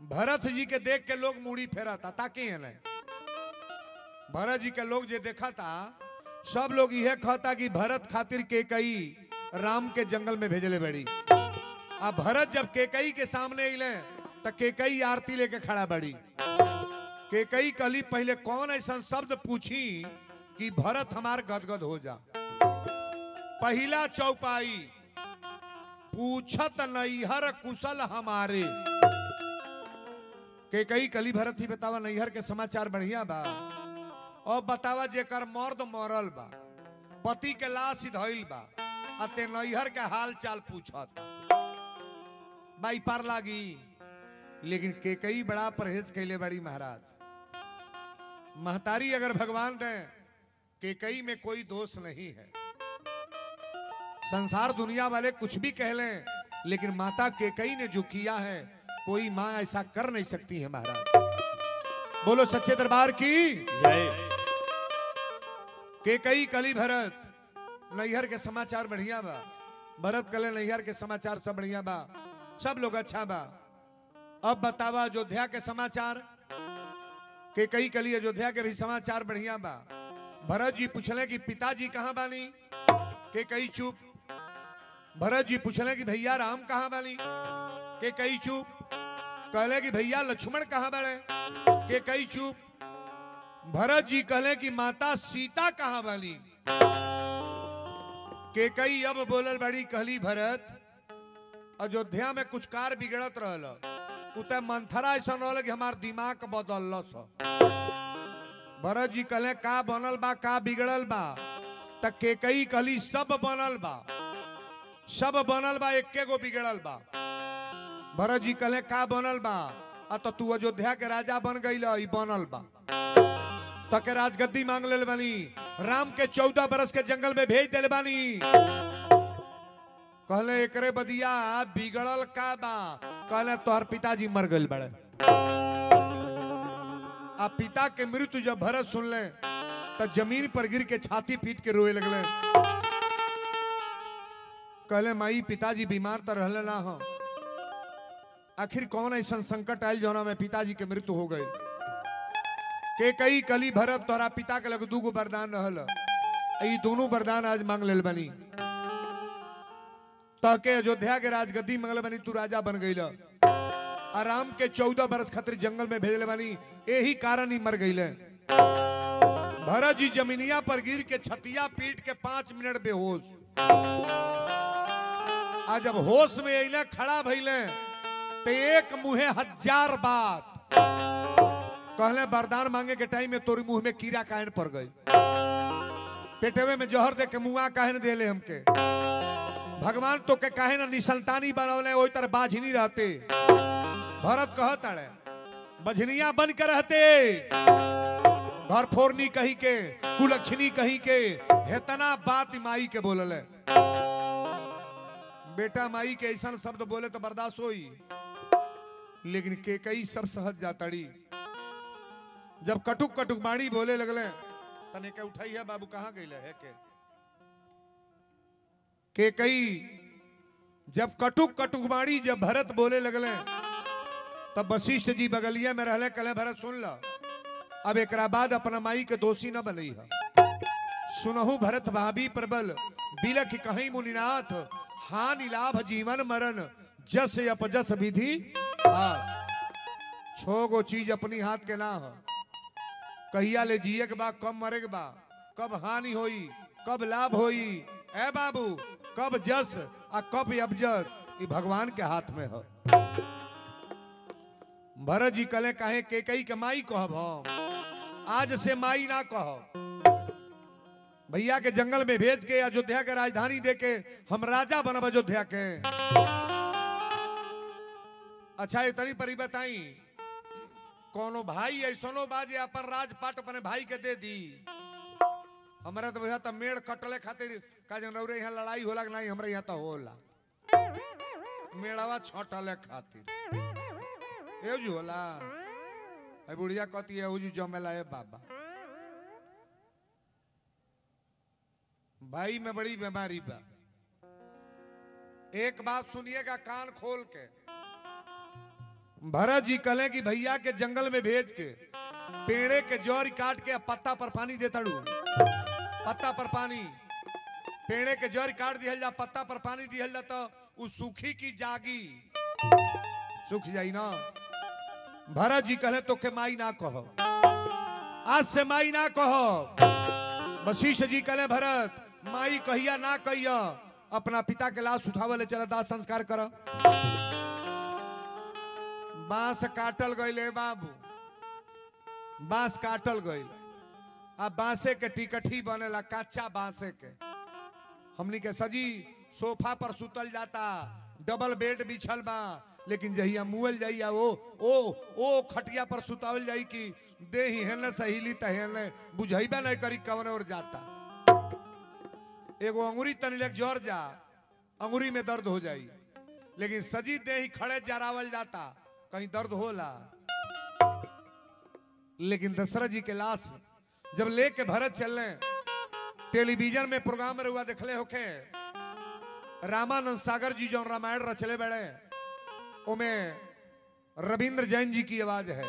भरत जी के देख के लोग मुड़ी फेरा था ताकि भरत जी के लोग जे देखा था सब लोग यह कहता कि भरत खातिर के कई राम के जंगल में भेजले बड़ी। अब भरत जब केकई के सामने अले तो केकई आरती लेके खड़ा बड़ी। केकई कहली, पहले कौन ऐसा शब्द पूछी कि भरत हमार गदगद हो जा? पहला चौपाई, पूछत नैहर कुशल हमारे। के कई कली भरत ही बतावा, नैहर के समाचार बढ़िया बा। और बतावा जेकर मर्द मरल बा, पति के लाश धइल बा, आ ते नैहर के हाल चाल पूछत। बाई पार लागी। लेकिन के कई बड़ा परहेज कैले बड़ी महाराज। महतारी अगर भगवान दे, के कई में कोई दोष नहीं है। संसार दुनिया वाले कुछ भी कह लें, लेकिन माता के कई ने जो किया है कोई माँ ऐसा कर नहीं सकती है महाराज। बोलो सच्चे दरबार की। जय। के कई कली भरत नैहर के समाचार बढ़िया बा। भरत कले नैहर के समाचार सब बढ़िया बा। सब लोग अच्छा बा। अब बतावा अयोध्या के समाचार। के कई कली अयोध्या के भी समाचार बढ़िया बा। भरत जी पूछले कि पिताजी कहाँ बानी? के कई चुप। भरत जी पूछले कि भैया राम कहाँ बानी? के कई चुप। कहले कि भैया, लक्ष्मण कहाँ बड़े? के कई चुप। भरत जी कहले कि माता सीता कहाँ वाली के कई अब बोलल बड़ी कहली भरत, अयोध्या में कुछ कार बिगड़त रहल। उते मंथरा ऐसा रहल कि हमार दिमाग बदल भरत जी कहले का बनल बा, का बिगड़ल बा? त के कई कहली, सब बनल बा। सब बनल बा एक्के गो बिगड़ल बा। भरत जी कहले, का बनल बा? आ तो तू अयोध्या के राजा बन गईल ई बनल बा। तके राजगद्दी मांग ले बानी। राम के चौदह बरस के जंगल में भेज दिल बानी। कहले, एकरे बदिया बिगड़ल का बा? कहले, तोहर पिताजी मर गइल बड़े। आ पिता के मृत्यु जब भरत सुन ले तो ज़मीन पर गिर के छाती पीट के रोए लगले। कहले माई पिताजी बीमार तो रहले ना, हो? आखिर कौन ऐसा संकट आयल जौना में पिताजी के मृत्यु हो गई के कई कली भरत तोरा पिता के लग दूगो वरदान रहल। दोनों वरदान आज मांग लेल बनी। तहके अयोध्या के राजगद्दी मंगल बनी, तू राजा बन गईल आराम के चौदह बरस खातिर जंगल में भेजले बनी यही कारण ही मर गईले भरत जी जमीनिया पर गिर के छतिया पीट के पाँच मिनट बेहोश। आज जब होश में अइले, खड़ा भइले। ते एक मुहे हज़ार बात। कहले वरदान मांगे के टाइम में तोरी मुँह में कीड़ा काहे पड़ गई। पेटवे में जहर दे के मुआ काहे न देले हमके। भगवान तो के काहे न निसंतानी बनौले ओई तरह बाझनी रहते। भरत कहत अड़े, बझनिया बन के रहते। घर फोरनी कही के कुलक्षणी कही के, हेतना बात माई के बोलले। बेटा माई के ऐसा शब्द बोले तो बर्दाश्त होई। लेकिन के कई सब सहज जातड़ी। जब कटुक कटुक बाणी बोले लगले, तने के उठाई है बाबू, कहाँ गई है के? के कई, जब कटुक कटुक बाणी, जब भरत बोले लगले, तब वशिष्ठ जी बगलिया में रहले कले भरत, सुन ला, अब एकरा बाद अपना माई के दोषी न बनई है। सुनहु भरत भाभी प्रबल, बिलख कहीं मुनिनाथ, हानि लाभ जीवन मरण, जस अपजस विधि हार छो गो चीज़ अपनी हाथ के ना हो कहिया ले जिए के बा, कब मरे के बा, कब हानि होई, कब लाभ होई ए बाबू, कब जस आ कब अबजस ई भगवान के हाथ में हो। भरत जी कले कहे के कई के माई कहब आज से माई ना कहब। भैया के जंगल में भेज के अयोध्या के राजधानी दे के हम राजा बनब अयोध्या के। अच्छा इतनी परी बताई, कोनो भाई ऐसनो बाजे अपन राजपाट अपने भाई के दे दी। हमारा तो तो मेड़ कटले खातिर का जन रौरे यहाँ लड़ाई होला कि नहीं, हमरा यहाँ तो होला। मेड़वा छटले खातिर। एजू होला। ए बुढ़िया कहती है एजू जमेला है बाबा। भाई में बड़ी बीमारी बा। एक बात सुनिएगा कान खोल के। भरत जी कहले कि भैया के जंगल में भेज के, पेड़े के जौर काट के पत्ता पर पानी देता डू पत्ता पर पानी। पेड़े के जड़ काट दिया जा, पत्ता पर पानी दिया जा तो सूखी की जागी। सूख जाई ना। भरत जी कहले तो के माई ना कहो आज से माई ना कहो वशिष्ठ जी कहले, भरत, माई कहिया ना कहिया अपना पिता के लाश उठावे ले चला दाह संस्कार कर। बाँस काटल गईले बाबू। बाँस काटल गईल अब बांसे के टिकठी बनेला कच्चा बांसे के। हमनी के सजी सोफा पर सुतल जाता, डबल बेड बिछल बा, लेकिन जहिया मुअल जाइया वो, ओ ओ खटिया पर सुतावल जाई कि दे ही सहीली तहेने बुझैबे नहीं करी कवन और जाता। एगो अंगुरी तनी लेक जर जा, अंगुरी में दर्द हो जाई। लेकिन सजी दे ही खड़े जरावल जाता कहीं दर्द होला। लेकिन दशरथ जी के लाश जब लेके भरत चलने, टेलीविज़न में प्रोग्राम रुआ देखले होके, रामानंद सागर जी जो रामायण रचले बड़े उमे रविंद्र जैन जी की आवाज़ है।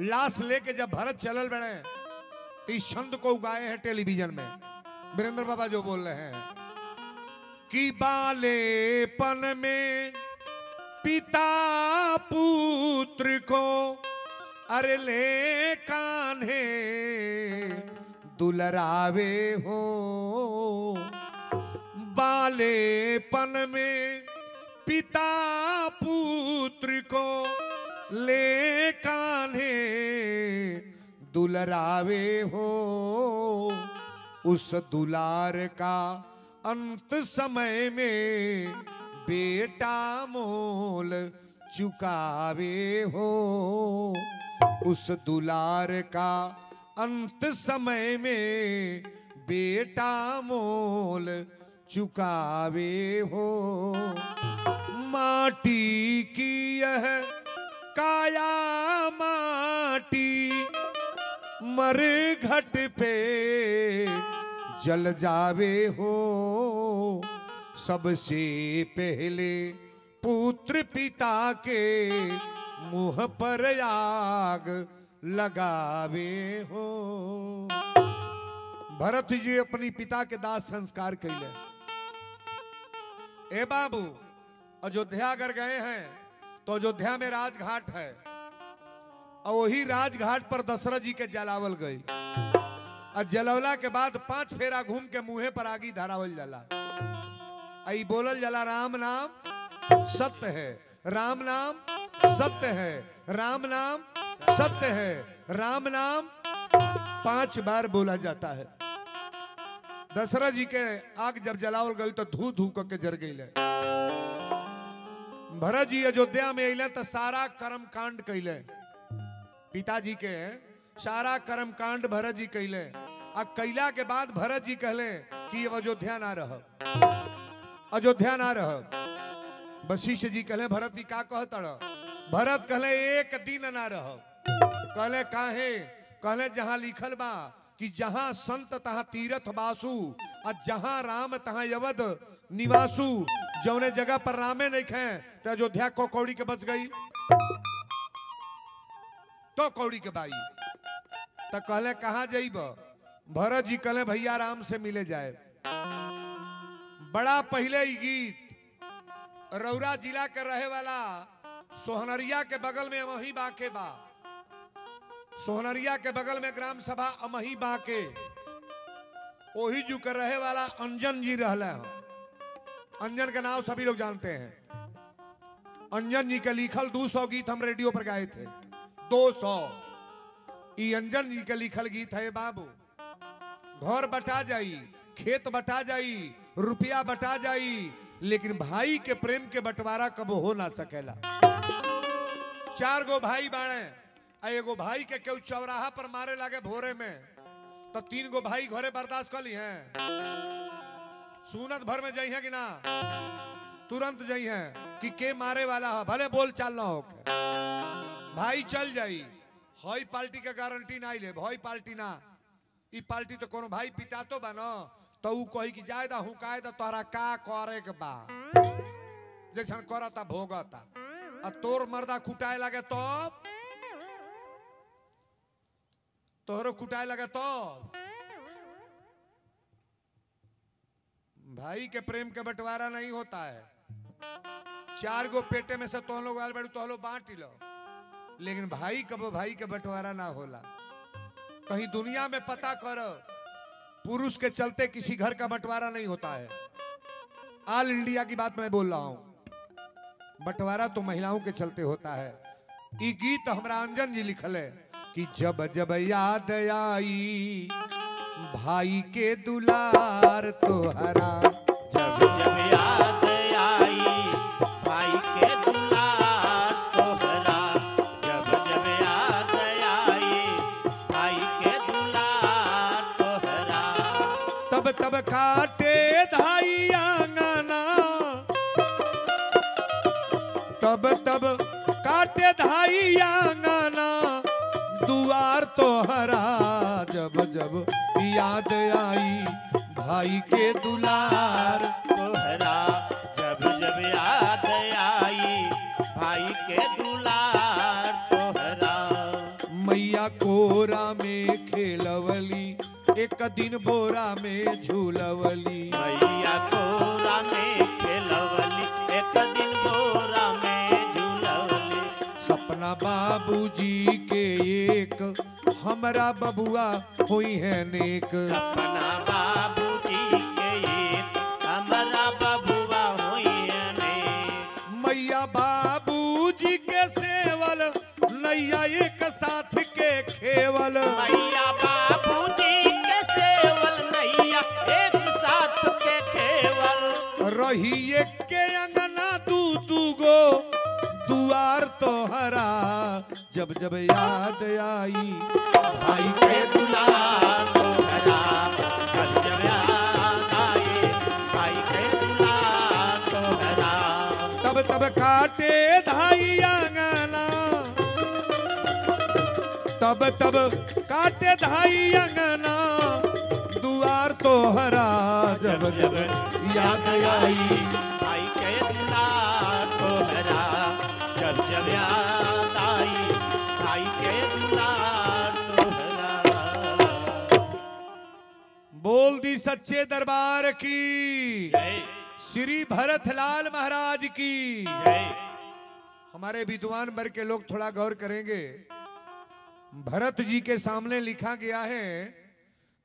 लाश लेके जब भरत चलल बड़े तो इस छंद को उगाए हैं टेलीविज़न में। वीरेंद्र बाबा जो बोल रहे हैं, कि बालेपन में पिता पुत्र को अरे ले कान्हे दुलरावे हो। बालेपन में पिता पुत्र को ले कान्हे दुलरावे हो। उस दुलार का अंत समय में बेटा मोल चुकावे हो। उस दुलार का अंत समय में बेटा मोल चुकावे हो। माटी की यह काया माटी मर घट पे जल जावे हो। सबसे पहले पुत्र पिता के मुँह पर आग लगावे हो। भरत जी अपनी पिता के दास संस्कार कैले ए बाबू, अयोध्या अगर गए हैं तो अयोध्या में राजघाट है। और वही राजघाट पर दशरथ जी के जलावल गई और जलवला के बाद पाँच फेरा घूम के मुंहे पर आगी धरावल जला। आई बोलल जला, राम नाम सत्य है। राम नाम सत्य है। राम नाम सत्य है। राम नाम पाँच बार बोला जाता है। दशरथ जी के आग जब जलावल गई तो धू धू के जर गई भरत जी अयोध्या में अले तो सारा कर्म कांड कैले पिताजी के सारा कर्म कांड भरत जी कैले आ कैला के बाद भरत जी कहले कि अयोध्या ना रह। अयोध्या ना रह। वशिष्ठ जी कहले, भरत जी, का कहत भरत कहले, एक दिन ना रह। कहले, काहे? कहले, जहाँ लिखल बा कि जहाँ संत तहां तीरथ बासु और जहाँ राम तहां यवद निवासु। जौने जगह पर रामे नहीं खे तो अयोध्या को कौड़ी के बच गई। तो कौड़ी के बाई। तो कहले, कहा जाइब? भरत जी कहले, भैया, राम से मिले जाए। बड़ा पहले ही गीत रौरा जिला के रहे वाला सोहनरिया के बगल में वही बाके बा। सोहनरिया के बगल में ग्राम सभा अमही बाके। ओही जू के रहे वाला अंजन जी रहले अंजन का नाम सभी लोग जानते हैं। अंजन जी के लिखल 200 गीत हम रेडियो पर गाए थे। 200 ई अंजन जी के लिखल गीत है बाबू। घर बटा जाई, खेत बटा जाई रुपया बटा जाई, लेकिन भाई के प्रेम के बंटवारा कब हो ना सकेला। चार गो भाई आ एगो भाई के केहू चौराहा पर मारे लागे भोरे में? तो तीन गो भाई घरे बर्दाश्त कर ली हैं। सुनत भर में जाई है कि ना? तुरंत जाई है कि के मारे वाला है, भले बोल चाल ना हो भाई चल जाई, हई पार्टी के गारंटी ना ले भई पार्टी ना। ई पार्टी तो कोनो भाई पिटा तो बा न। तो ऊ कही कि जाए दा हुकाए दा तोहरा का करे के बा? जैसन करता, भोगता। आ तोर मर्दा कुटाए लगे तो तोहरो कुटाए लगे तो भाई के प्रेम के बंटवारा नहीं होता है। चार गो पेटे में से तो लोग आल बड़ू तो लोग बांट लो। लेकिन भाई कब भाई के बंटवारा ना होला। कहीं दुनिया में पता करो पुरुष के चलते किसी घर का बंटवारा नहीं होता है। ऑल इंडिया की बात मैं बोल रहा हूँ। बंटवारा तो महिलाओं के चलते होता है। ये गीत हमारा अंजन जी लिखल है कि जब जब याद आई, भाई के दुलार तो हरा जब जब बोरा में झूलवली। मैया तोरा में खेलवली एक दिन बोरा में झूलवली। सपना बाबूजी के एक हमरा बबुआ हुई है नेक। सपना बाबूजी के एक हमारा बबुआ होई ने मैया बाबूजी के सेवल नैया एक साथ के खेवल। मैया जब याद आई के आई के काटे धाई अंगना। तब तब काटे धाई अंगना। दुआर तोहरा जब जब याद आई, भाई के दुलार तोहरा जब जब याद सच्चे दरबार की। श्री भरत लाल महाराज की। हमारे विद्वान वर्ग के लोग थोड़ा गौर करेंगे। भरत जी के सामने लिखा गया है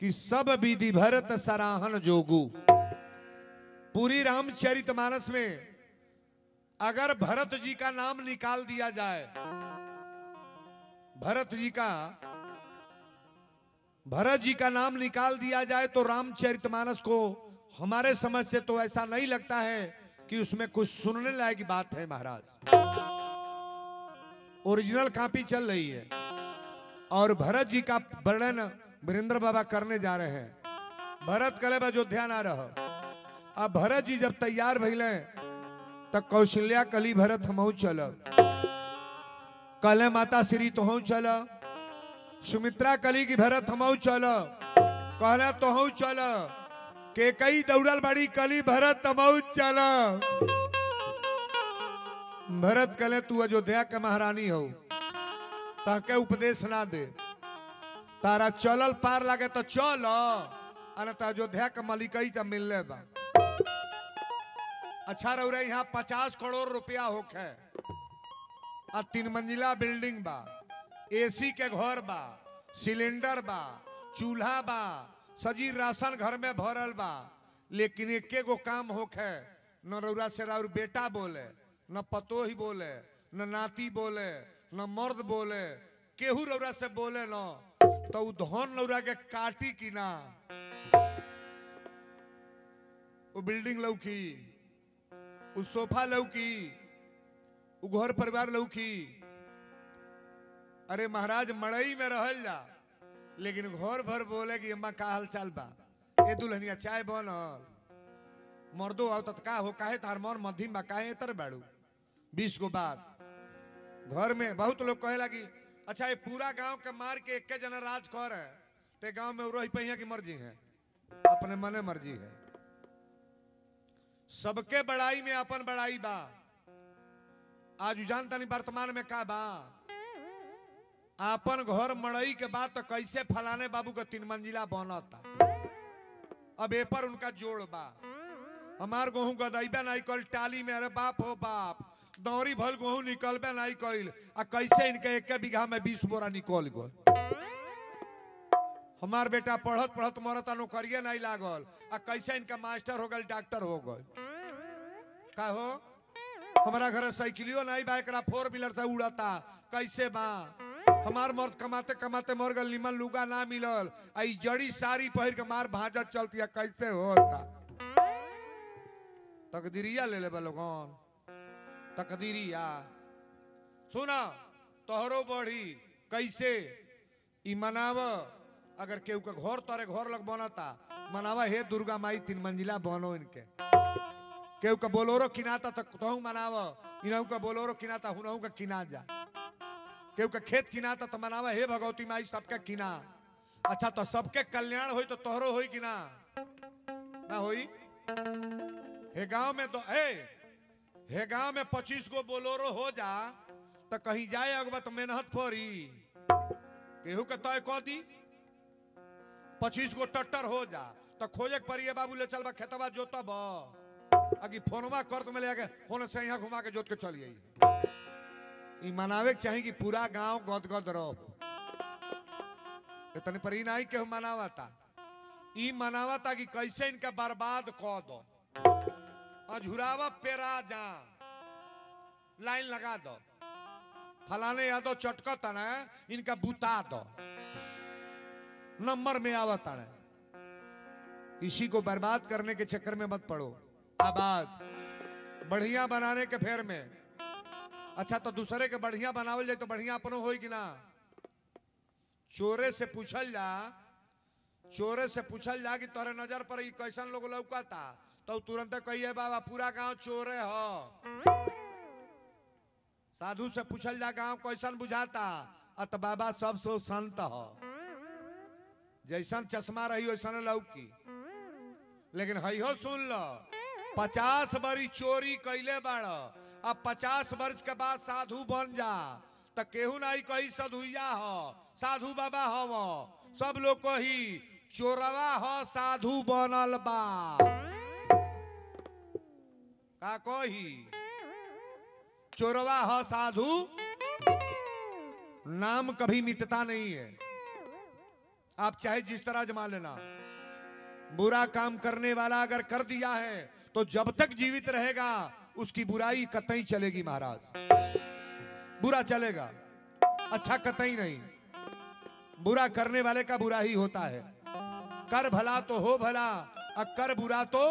कि सब विधि भरत सराहन जोगु। पूरी रामचरितमानस में अगर भरत जी का नाम निकाल दिया जाए भरत जी का भरत जी का नाम निकाल दिया जाए तो रामचरितमानस को हमारे समझ से तो ऐसा नहीं लगता है कि उसमें कुछ सुनने लायक बात है महाराज। ओरिजिनल कॉपी चल रही है और भरत जी का वर्णन वीरेंद्र बाबा करने जा रहे हैं। भरत कले अयोध्या ना रह। अब भरत जी जब तैयार भइले तब कौशल्या कली भरत हम चल। कले माता श्री तोहू चल। सुमित्रा कली की भरत हमहू चल। कहला तोहू चल। के कई दौड़ल बड़ी कली भरत तमहू चल। भरत कले तू अयोध्या के महारानी हो। ताके उपदेश ना दे। तारा चलल पार लागे तो चल। अन तो अयोध्या के मलिकई तो मिलले बा। अच्छा रहे यहाँ पचास करोड़ रुपया होखे। आ तीन मंजिला बिल्डिंग बा। एसी के घर बा, सिलेंडर बा, चूल्हा बा, सजी राशन घर में भरल बा। लेकिन एके गो काम होखे, न रौरा से राउर बेटा बोले, न पतोही बोले, न नाती बोले, न मर्द बोले, केहू रौरा से बोले न तो धन रौरा के काटी की ना? वो बिल्डिंग लौकी, उ सोफा लौकी, उ घर परिवार लौकी। अरे महाराज, मड़ई में रहल जा। लेकिन घर भर बोले कि अम्मा, का हाल चाल बा? ए दुल्हनिया, चाय बनल। मर्दो आओ तत्का हो, काहे तार मन मध्यम बा, काहे तर बाड़ू? बीस गो बाद घर में बहुत लोग कहे लगी अच्छा ये पूरा गाँव के मार के एक जना राज कर है। ते गाँव में रही पहिया की मर्ज़ी है। अपने मने मर्ज़ी है। सबके बड़ाई में अपन बड़ाई बा। आज जानता नहीं वर्तमान में का बा? आपन घर मड़ई के बाद तो कैसे फलाने बाबू का तीन मंजिला बनता? अब ए पर उनका जोड़ बा। हमार गेहूँ गदैबे नहीं कल टाली में अरे बाप हो बाप। दौरी भल गेहूँ निकलबे नहीं कइल, आ कैसे इनके एक बीघा में बीस बोरा निकल गल हमार बेटा पढ़त पढ़त मरता, नौकरिए नहीं लागल। आ कैसे इनका मास्टर हो गल डॉक्टर हो गल का हो? हमारा घर साइकिलियो नहीं बा, एकरा फोर व्हीलर से उड़ता। कैसे बा? हमार मर्द कमाते कमाते मर गल, निमन लुगा ना मिलल। आ ई जड़ी साड़ी पहिर के मार भाजत चलती है कैसे होता? तकदीरिया ले ले लोगन। तकदीरिया। सुना, तोहरो बढ़ी कैसे? ई मनाव, अगर केहू के घर तोरे घर लग बनता। मनावा, हे दुर्गा माई, तीन मंजिला बनो इनके। केहू का बोलोरो किनाता तो तहू मनाव। इनहू का बोलोरो किनाता, हुनहू का किना जा। केहू का खेत किनाता तो मनावा हे भगवती माई, सबके किना। अच्छा तो सबके कल्याण हो तो तोहरो होई कि ना? ना होई? हे गाँव में तो हे हे गाँव में पच्चीस गो बोलोरो हो जा तो कहीं जाए अगबा तो मेहनत पड़ी केहू के तय कह दी, पच्चीस गो टट्टर हो जा तो खोजे पड़िए बाबू ले चल खेतवा जोतब। अगी फोनवा कर तो मिले फ़ोन से यहाँ घुमा के जोत के चलिए ई मनावे के चाही कि पूरा गाँव गदगद रहो। इतने पर नहीं केहू मनावता। ई मनावता कि कैसे इनका बर्बाद क दो। अझुरावा पेरा जा लाइन लगा दो। फलाने यादव चटकता ना इनका बुता दो। नंबर में आवता है किसी को बर्बाद करने के चक्कर में मत पड़ो। आबाद। बढ़िया बनाने के फेर में। अच्छा तो दूसरे के बढ़िया बनावल जाए तो बढ़िया अपनो होई कि ना? चोरे से पूछल जा, चोरे से पूछल जा कि तोरे नज़र पर कैसन लोग लौकता? तो तुरंत कहिए, बाबा, पूरा गाँव चोरे हो। साधु से पूछल जा, गाँव कैसन बुझाता? अत बाबा सब सो संत हो। जैसन चश्मा रही, वैसन लौकी। लेकिन हईहो सुन लो, पचास बरी चोरी कैले बाड़। अब पचास वर्ष के बाद साधु बन जा। तो केहू नहीं कही, सधुइया हो, साधु बाबा हो सब लोग कही, चोरवा हो, साधु बनल बा। का कही? चोरवा हो, साधु? नाम कभी मिटता नहीं है। आप चाहे जिस तरह जमा लेना। बुरा काम करने वाला अगर कर दिया है तो जब तक जीवित रहेगा उसकी बुराई कतई चलेगी महाराज। बुरा चलेगा। अच्छा कतई नहीं। बुरा करने वाले का बुरा ही होता है। कर भला तो हो भला, और कर बुरा तो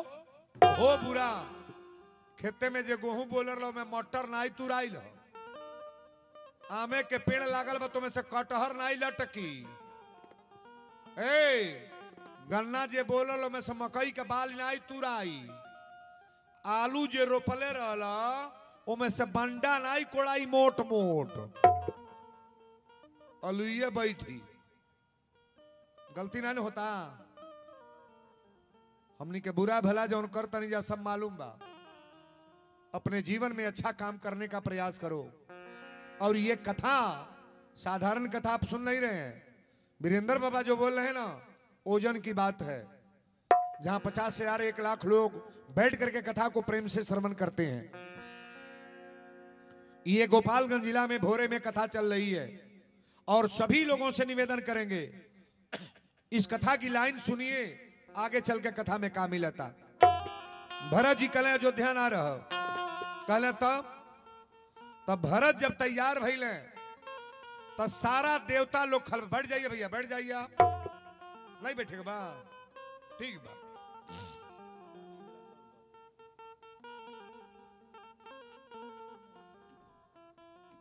हो बुरा। खेते में जो गेहूँ बोल रहा मैं मटर नाई तुराई लो। आमे के पेड़ लागल बा, तुम्हें से कटहर नाई लटकी। ए, गन्ना जे बोलल में से मकई के बाल नाई तुराई आलू जे रोपले रहला, ओमे से बंडा नाई, कोड़ाई मोट मोट। अलुइये बैठी। गलती ना होता। हमनी के बुरा भला जौन कर तनी जा, सब मालूम बा। अपने जीवन में अच्छा काम करने का प्रयास करो। और ये कथा, साधारण कथा आप सुन नहीं रहे हैं। वीरेंद्र बाबा जो बोल रहे हैं ना, ओजन की बात है। जहाँ पचास हज़ार एक लाख लोग बैठ करके कथा को प्रेम से श्रवण करते हैं। ये गोपालगंज जिला में भोरे में कथा चल रही है और सभी लोगों से निवेदन करेंगे, इस कथा की लाइन सुनिए, आगे चल के कथा में का मिलता भरत जी, कल अयोध्या ना रह कहले तब तब भरत जब तैयार भैले तब सारा देवता लोग खल बैठ जाइए भैया बैठ जाइए आप। नहीं बैठेगा बा ठीक बा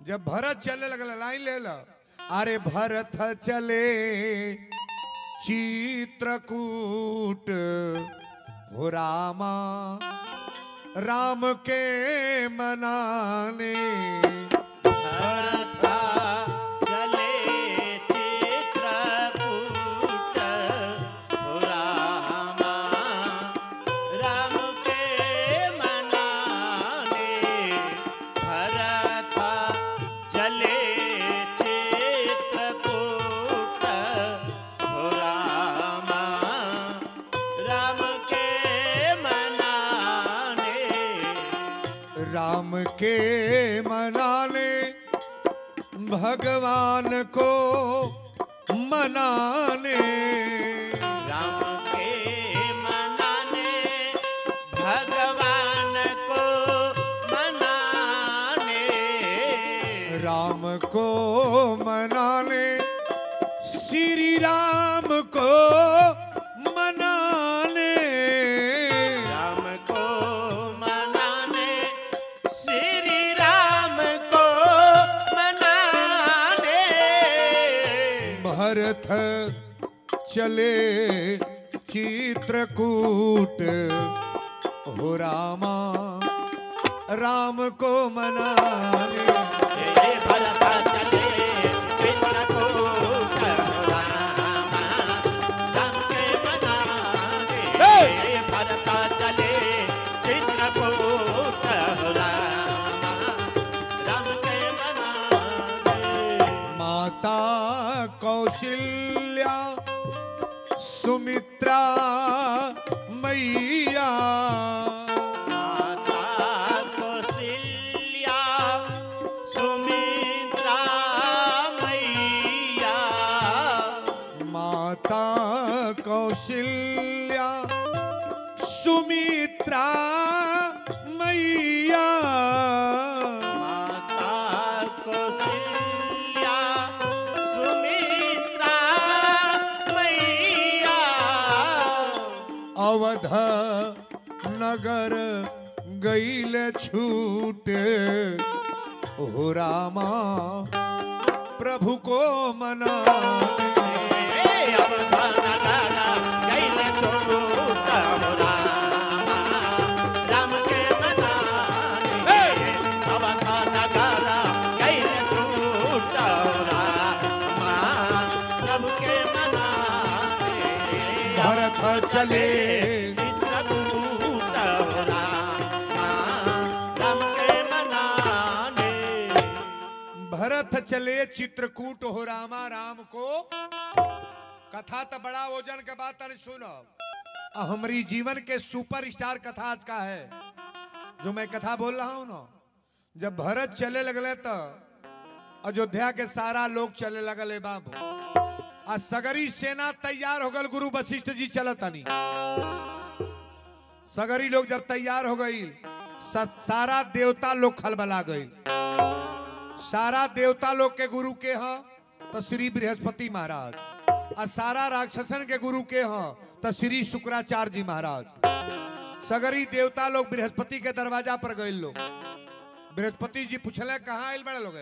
जब भरत चले लगल लाइन ले लो। अरे भरत चले, चित्रकूट, हो रामा, राम के मनाने। के मनाने भगवान को मनाने। राम के मनाने भगवान को मनाने। राम को मनाने श्री राम को चले चित्रकूट। हो रामा राम को मनाने। चले चित्रकूट। रामा राम के मनाने। ये भरत चले चित्रकूट। रामा राम के मनाने। माता कौशल्या सुमित्रा। मैया रामा प्रभु को मना। चले चित्रकूट हो रामा राम को। कथा तो बड़ा वज़न के बात तनी सुनो। हमारी जीवन के सुपर स्टार कथा आज का है। जो मैं कथा बोल रहा हूँ ना, जब भरत चले लगले तो अयोध्या के सारा लोग चले लगले बाबू। आ, सगरी सेना तैयार हो गल गुरु वशिष्ठ जी चलतनी। सगरी लोग जब तैयार हो गई सारा देवता लोग खलबला गई। सारा देवता लोग के गुरु के हैं तो श्री बृहस्पति महाराज। और सारा राक्षसन के गुरु के हैं तो श्री शुक्राचार्य जी महाराज। सगरी देवता लोग बृहस्पति के दरवाज़ा पर गए लोग। बृहस्पति जी पूछले, कहाँ आयल बड़े लोग?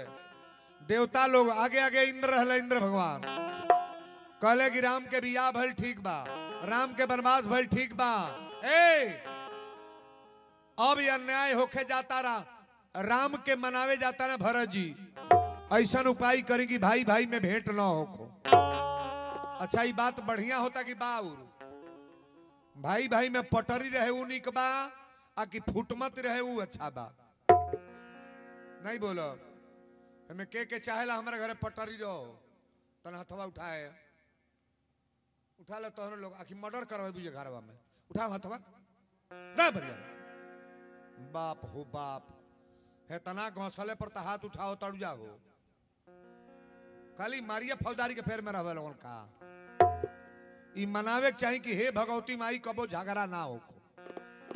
देवता लोग आगे आगे इंद्र रहले, इंद्र भगवान। कहले कि, राम के बिया भल ठीक बा। राम के बनवास भल ठीक बा। ए, अब अन्याय होके जाता रहा। राम के मनावे जाता ना भरत जी। ऐसा उपाय करी कि भाई भाई, में भेंट ना हो अच्छा ये बात बढ़िया होता कि बाउर? भाई भाई, में पटरी रहे उ निक बा आ कि फुटमत रहे उ अच्छा बा। नहीं बोलो। हमें के के चाहेला हमारे घरे पटरी रहो, तन हथवा उठाए। उठा लो तोहर लोग आखिर मर्डर करवे बुझे घरवा में। उठा हथवा। ना बढ़िया। बाप हो बाप। है तना घोंसले पर हाथ उठाओ तड़ जाओ खाली मारिया फौजदारी के फेर में रहे का मनावे के चाही कि हे भगवती माई कबो झगड़ा ना हो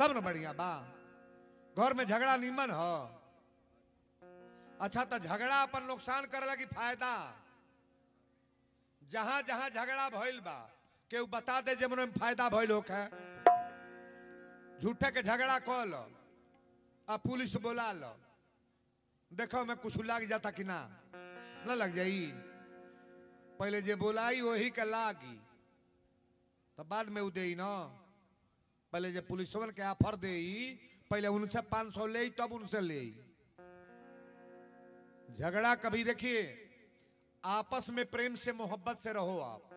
तब न बढ़िया बा घर में झगड़ा निमन हो अच्छा तो झगड़ा अपन नुकसान करे लगी फ़ायदा जहाँ जहाँ झगड़ा भइल बा केहू बता दे जमन में फ़ायदा भइल होखे झूठे के झगड़ा कह लो आ पुलिस बोला लो देखो मैं कुछ लाग जाता कि ना? ना लग जाई। पहले जे बोलाई, वही के लागी। तो बाद में उ दे ना। पहले जे पुलिसवन के ऑफ़र दे पहले उनसे पाँच सौ ले तब उनसे ले झगड़ा कभी देखिए, आपस में प्रेम से मोहब्बत से रहो आप।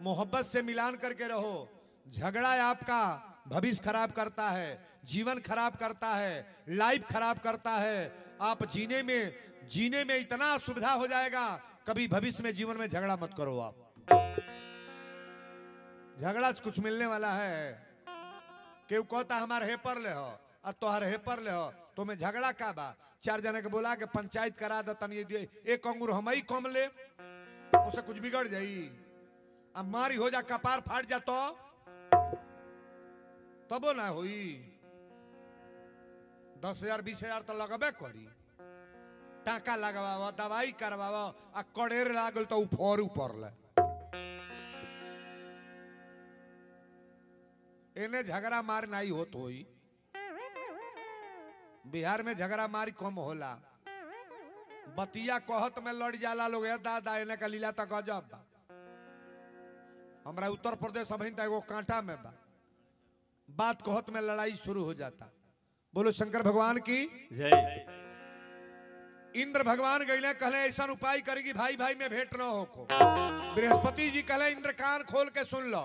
मोहब्बत से मिलान करके रहो। झगड़ा आपका भविष्य खराब करता है, जीवन खराब करता है, लाइफ खराब करता है आप जीने में जीने में इतना सुविधा हो जाएगा, कभी भविष्य में जीवन में झगड़ा मत करो आप। झगड़ा से कुछ मिलने वाला है। केहू कहता, हमारे हे पर ले हो और तोहर हे पर ले हो तो में झगड़ा का बा? चार जने के बोला के, पंचायत करा दो, तनी दे- एक अंगूर हम ही कम ले, उसे कुछ बिगड़ जाई। अब मारी हो जा, कपार फाट जा तो तबो ना होई। दस हज़ार, बीस हज़ार तो लगबे करी। टाका लगवावा दवाई करवावा आ कड़ेर लागल तो उफोरू पड़ल एने झगड़ा मार नहीं होत होई। बिहार में झगड़ा मारी कम होला। बतिया कहत में लड़ जाला लोग दादा, एने का लीला तक गजब बा। हमरा उत्तर प्रदेश अभी तक एगो कांटा में बा। बात कहत में लड़ाई शुरू हो जाता। बोलो शंकर भगवान की? जय। इंद्र भगवान गईले कहले ऐसा उपाय करेगी भाई भाई में भेंट न हो को। बृहस्पति जी कहले इंद्र कान खोल के सुन लो।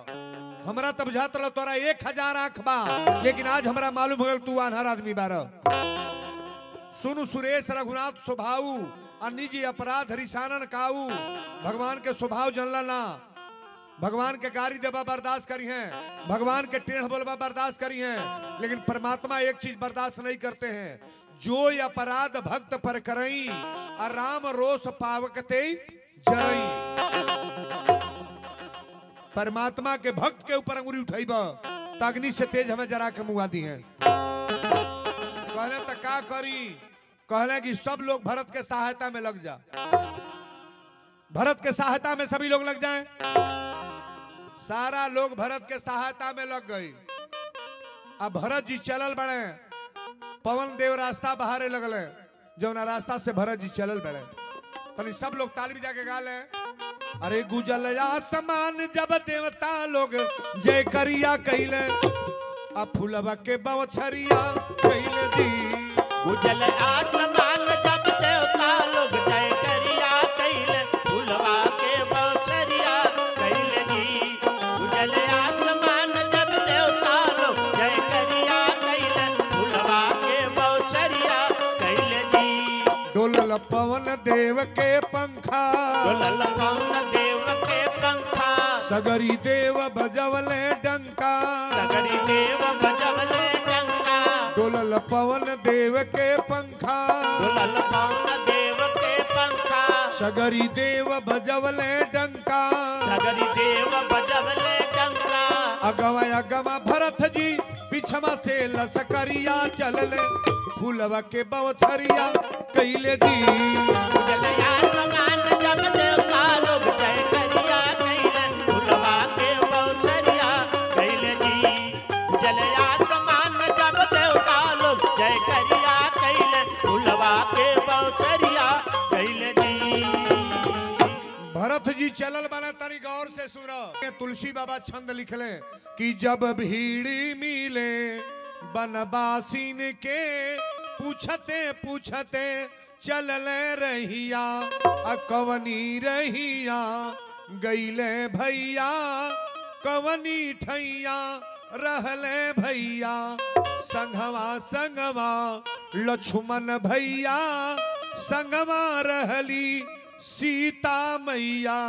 हमरा तब बुझात रहो तोरा एक हज़ार आँख बा लेकिन आज हमरा मालूम हो गल तू अनहर आदमी बार सुनु सुरेश रघुनाथ स्वभाव अपराध हरिशानन काऊ। भगवान के स्वभाव जनला ना। भगवान के गारी देवा बर्दाश्त करी हैं। भगवान के टेढ़ बोलवा बर्दाश्त करी हैं। लेकिन परमात्मा एक चीज़ बर्दाश्त नहीं करते हैं। जो अपराध भक्त पर करई आ राम रोष पावकते जरई। परमात्मा के भक्त के ऊपर अंगुरी उठाइब तग्नि से तेज हमें जरा के मुआ दी है। कहले तो का करी? कहले कि सब लोग भरत के सहायता में लग जा। भरत के सहायता में सभी लोग लग जाएँ। सारा लोग भरत के सहायता में लग गई। अब भरत जी चलल बड़े। पवन देव रास्ता बहारे लगले। जो ना रास्ता से भरत जी चलल बड़े। तनी सब लोग ताली बजा के गाले अरे गुजल आसमान जब देवता लोग जय करिया कहले अब फुलवा के बवछरिया कहले दी। उजल आसमान के पंखा। देव के पंखा सगरी देव बजवले डंका। सगरी देव बजवले डंका डोलल पवन देव के पंखा। डोलल पवन देव के पंखा सगरी देव बजवले डंका। सगरी देव डंका अगवा अगवा भरत जी पिछवा से लसकरिया चलले। फूलवा के बवछरिया कैले दी। भरत जी चलल बना तनी गौर से सुनो। तुलसी बाबा छंद लिखले कि जब भीड़ मिले बनवासीन के पूछते पूछते चलले रहिया अकवनी रहिया गईले भैया, कवनी ठैया, रहले भैया, संगवा संगवा, लक्ष्मण भैया, संगवा रहली सीता मैया।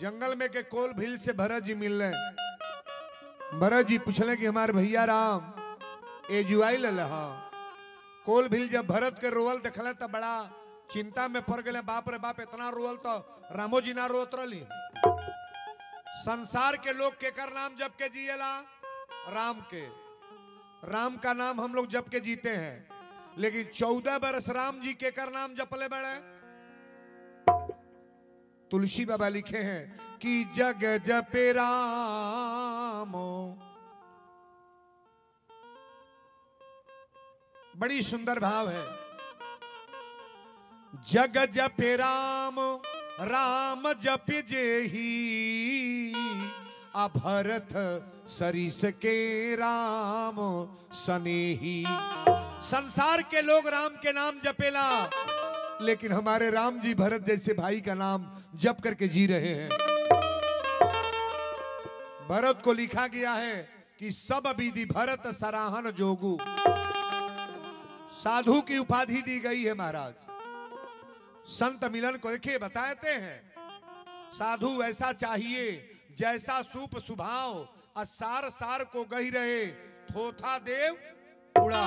जंगल में के कोल भील से भरत जी मिलले भरत जी पूछले कि हमारे भैया राम, ए जुआई ले हाँ। कोल भील जब भरत के रोवल देखले तो बड़ा चिंता में पड़ गए बाप रे बाप, इतना रोवल तो रामो जी ना रोत रही संसार के लोग केकर नाम जप के जिएला? राम के। राम का नाम हम लोग जप के जीते हैं, लेकिन चौदह बरस राम जी के कर नाम जपले बड़े? तुलसी बाबा लिखे हैं कि जग जपे राम। बड़ी सुंदर भाव है। जग जपे राम राम जप जेही आ भरत सरिस के राम सनेही संसार के लोग राम के नाम जपेला, लेकिन हमारे राम जी भरत जैसे भाई का नाम जप करके जी रहे हैं। भरत को लिखा गया है कि सब विधि भरत सराहन जोगु। साधु की उपाधि दी गई है महाराज। संत मिलन को देखिए, बताते हैं। साधु ऐसा चाहिए जैसा सूप सुभाव और सार सार को गही रहे, थोथा देव उड़ा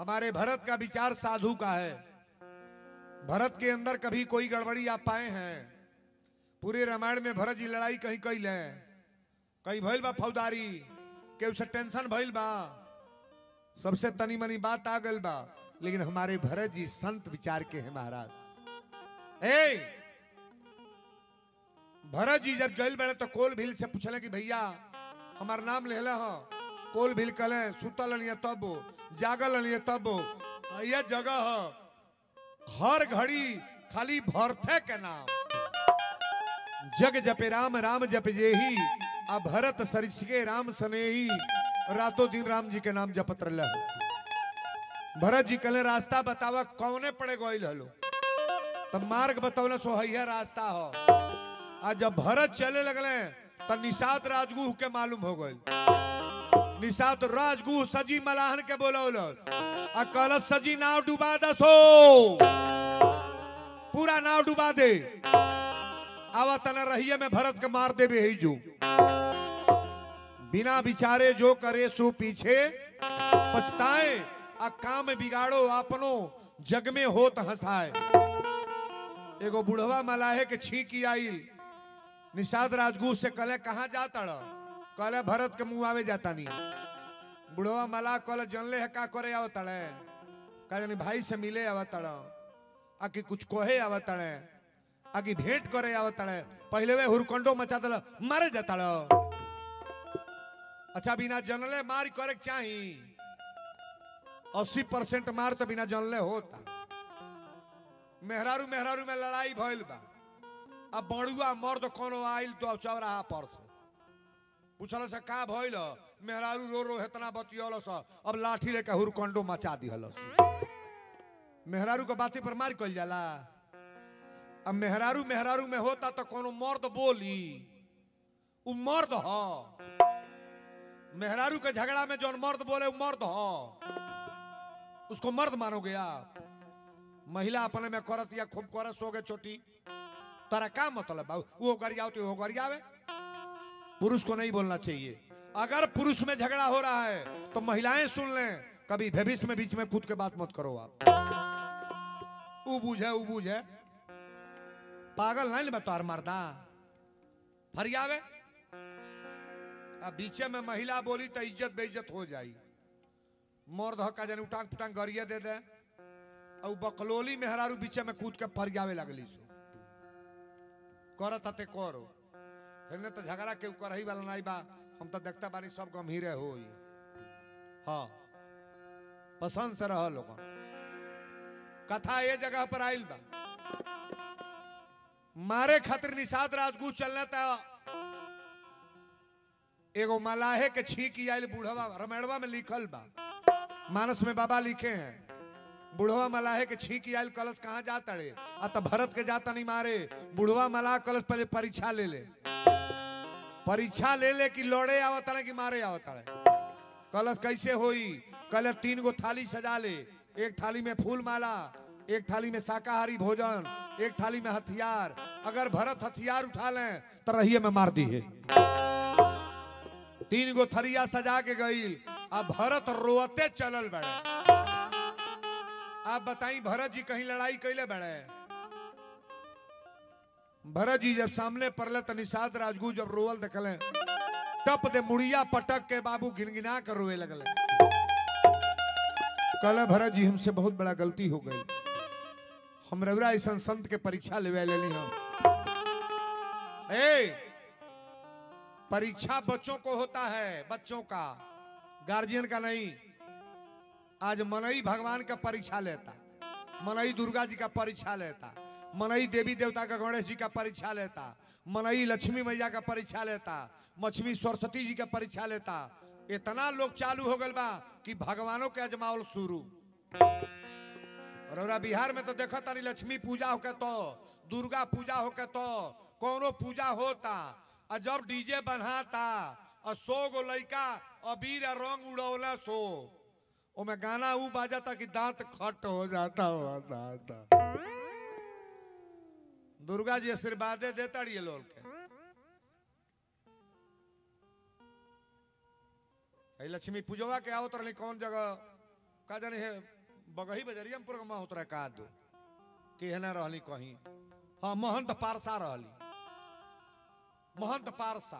हमारे भरत का विचार साधु का है। भरत के अंदर कभी कोई गड़बड़ी आप पाए हैं? पूरे रामायण में भरत जी लड़ाई कहीं कई ले। कहीं भइल बा फौदारी के उसे टेंशन भइल बा। सबसे तनी मनी बात आ गल बा, लेकिन हमारे भरत जी संत विचार के हैं महाराज। ए! भरत जी जब गइल बड़े तो कोल भील से पूछले कि भैया, हमार नाम लेला हो। कोल भील कले सुतल लिया तब जागल लिया तब। यह जगह हर घड़ी खाली भरथे के नाम। जग जपे राम राम जप जेही। आ भरत सरिसके राम सनेही। रातों दिन राम जी के नाम जपत रह भरत जी कले रास्ता बतावा कौने पड़े गइल हलो? तब मार्ग बतौले सो हैया रास्ता हो। आ जब भरत चले लगले त निषाद राजगुह के मालूम हो गइल। निषाद राजगुह सजी मलाहन के बोलौल आ कहल सजी, नाव डुबा दसो। पूरा नाव डुबा दे। आवा तना रहिए में भरत के मार देवे ही जो बिना विचारे जो करे सो पीछे। पछताए, आ काम बिगाड़ो अपनो जग में होत हंसाए। एगो बुढ़वा मलाहे के छीकी आइल। निषाद राजगुह से कहले, कहाँ जाता कहले, भरत के मुँह आवे जाता नहीं बुढ़वा मला कहले, जनले है का करे आवतड़े? का जानी भाई से मिले आवतड़। आकि कुछ कोहे आवतड़े? भेंट करे आवतड़े पहले वे हुरकंडो मचा दल, मारे जाता अच्छा बिना जनले मार करे चाही। अस्सी परसेंट मार तो बिना जनले होता। मेहरारू मेहरारू में लड़ाई भइल बा। अब बड़ुआ मर्द कोनो आइल तो चौराहा पर से। पूछल से का भइल? मेहरारू रो रो इतना बतियल अब लाठी लेके हुरकंडो मचा दिहल मेहरारू के बाती पर मार कल जाला। अब मेहरारू मेहरारू में होता तो कोनो मर्द बोली। उ मर्द ह। मेहरारू के झगड़ा में जो मर्द बोले, उ मर्द ह। उसको मर्द मानोगे आप? महिला अपने में करत या खूब करत, सोगे छोटी तारा का मतलब वो गरियाओ तो वो गरियावे। पुरुष को नहीं बोलना चाहिए। अगर पुरुष में झगड़ा हो रहा है तो महिलाएँ सुन लें। कभी भविष्य में बीच में कूद के बात मत करो आप। उ बुझे उ बुझे। पागल नहीं बतौर मर्दा फरियावे अब बीचे में महिला बोली तो इज़्ज़त बेइज्जत हो जाई। मर्द हका जन उटांग पुटांग गरिया दे दे। और बकलोली मेहरारू बीचे में कूद के फरियावे लगली सो। करत हते करो। हेने तो झगड़ा के करही वाला नहीं बा। हम तो देखता बानी सब गंभीर हो हाँ। पसंद से रह लोग कथा ये जगह पर आइल बा। मारे खातिर निषाद राजगुज चलना था। एगो मलाहे के छीक आइल बूढ़वा रमेड़वा में लिखल बा। मानस में बाबा लिखे हैं, बुढ़वा मलाहे के छीक आइल कलश कहाँ जाता रे? आ तो भरत के जाता नहीं मारे, बुढ़वा मलाह कलश पहले परीक्षा ले ले। परीक्षा ले ले कि लौड़े आवता है कि मारे आवता है कलश कैसे होई? कल तीन गो थाली सजा ले, एक थाली में फूल माला, एक थाली में शाकाहारी भोजन एक थाली में हथियार। अगर भरत हथियार उठा लें तो रहिए में मार दी है तीन गो थरिया सजा के गईल अब भरत रोते चलल बड़े। आप बताई भरत जी कहीं लड़ाई कैले बड़े? भरत जी जब सामने पड़ले तो निषाद राजगू जब रोवल देखले, टप दे मुड़िया पटक के बाबू गिनगिना कर रोए लगले। कहले, भरत जी, हमसे बहुत बड़ा गलती हो गई। हम रविरा ऐसा संत के परीक्षा लेवे लेनी हम ए, परीक्षा बच्चों को होता है, बच्चों का। गार्जियन का नहीं। आज मनई भगवान का परीक्षा लेता, मनई दुर्गा जी का परीक्षा लेता, मनई देवी देवता का गणेश जी का परीक्षा लेता, मनई लक्ष्मी मैया का परीक्षा लेता मछली सरस्वती जी का परीक्षा लेता। इतना लोग चालू हो गल बा कि भगवानों के अजमावल शुरू। और बिहार में तो देखा तानी लक्ष्मी पूजा होके तो दुर्गा पूजा होके तो कोनो पूजा होता और जब डीजे बनाता और सो गो लइका अबीर रंग उड़ौला सो, ओमे गाना ऊ बाजाता कि दांत खट हो जाता, हो दांत दुर्गा जी आशीर्वाद देता ये लोग के लक्ष्मी पूजवा के आओ तरली कौन जगह? का जाने है? बगही बजरिया में प्रोग्राम होत रहे का दो कि रहली कहीं। हाँ महंत पारसा रहली। महंत पारसा।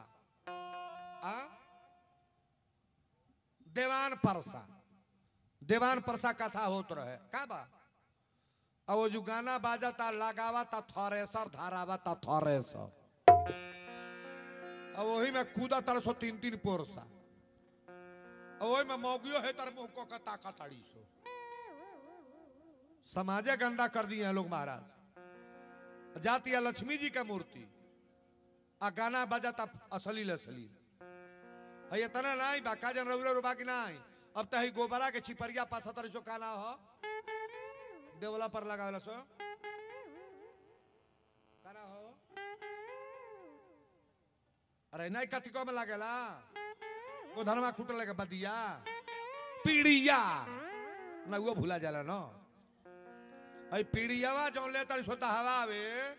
आ? देवान परसा। देवान परसा कथा होत रहे। का बा? अब जो गाना बाजाता, लगावाता, थरेसर, धारावाता, थरेसर। अब वही में कूदा तर सो तीन तीन पोरसा। अब वही में मौगियो है तर मुँह को कता कताड़ी सो। समाजे गंदा कर दिए हैं लोग महाराज। जाती है लक्ष्मी जी का मूर्ति। आ गाना बजाता असलील असलील है इतना नहीं बा का जन रउरा रुबा की नहीं। अब तो है गोबरा के छिपरिया पाथा तर सो काना हो। देवला पर लगावला सो। काना हो। अरे नहीं कतिको में लागेला। वो धर्मा कुट लगे बदिया। पीड़िया। ना वो भूला जाला ना। जौन ले तारी सोता हवा आवे।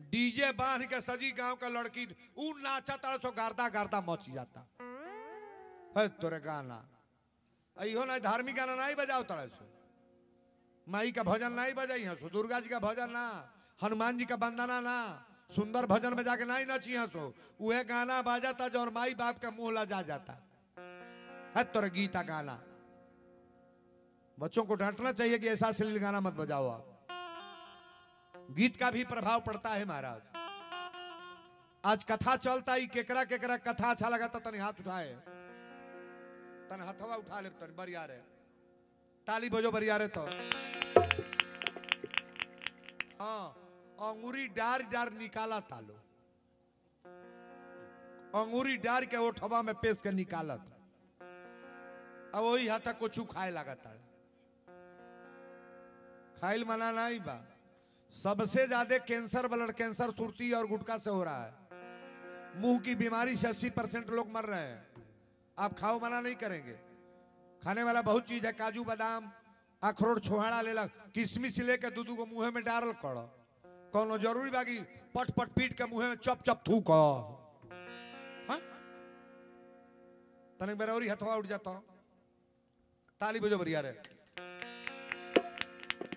डीजे बाँध के सजी गाँव का लड़की, ऊ नाचा तारा सो गारदा गारदा मच जाता। है तोरे गाना। अहो ना, धार्मिक गाना नहीं बजाओ तारा सो। माई का भजन नहीं बजाई हंसो, दुर्गा जी का भजन ना, हनुमान जी का वंदना ना, सुंदर भजन में जाके नहीं नची हंसो। वह गाना बाजाता जो माई बाप का मुँह लजा जाता। है तोरे गीता गाना। बच्चों को डांटना चाहिए कि ऐसा अश्लील गाना मत बजाओ आप। गीत का भी प्रभाव पड़ता है महाराज। आज कथा चलता ही, केकरा केकरा कथा अच्छा लगा तो तनी हाथ उठाए। तन हथवा उठा ले तन बरिया रे ताली बजो बरिया रे तो। हाँ अंगूरी डार डार निकाला तालो। अंगूरी डार के ओठवा में पेश के निकालत। अब वही हाथा कुछ खाए लगा ताड़ा खाइल मना नहीं बा। सबसे ज़्यादा कैंसर, ब्लड कैंसर सुरती और गुटखा से हो रहा है। मुँह की बीमारी से अस्सी परसेंट लोग मर रहे हैं। आप खाओ मना नहीं करेंगे। खाने वाला बहुत चीज़ है, काजू, बादाम, अखरोट, छोहाड़ा ले किशमिश लेके दूधू को मुँह में डाल करो कोनो ज़रूरी बाकी पट पट पीट के मुँह में चप चप थूक। तनिक बेरौरी हथवा उठ जाता ताली बजो बढ़िया रे।